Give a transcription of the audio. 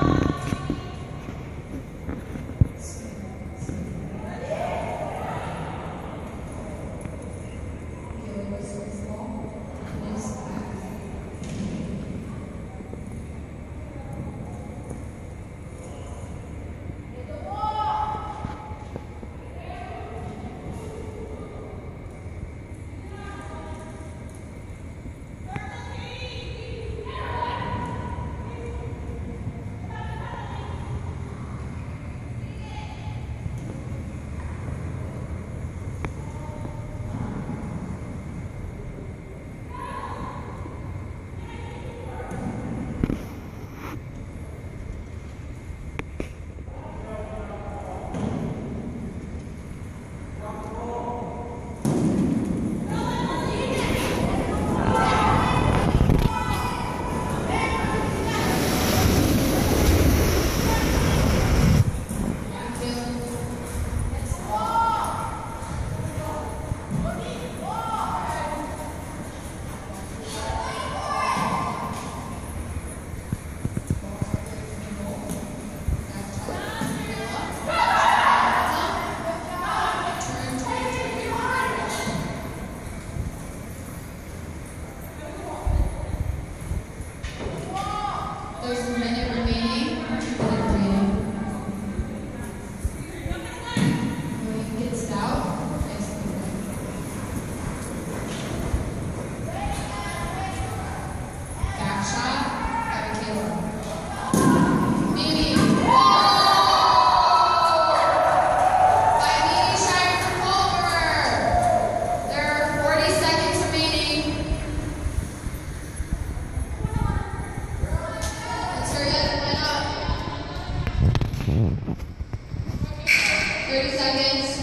There's 30 seconds.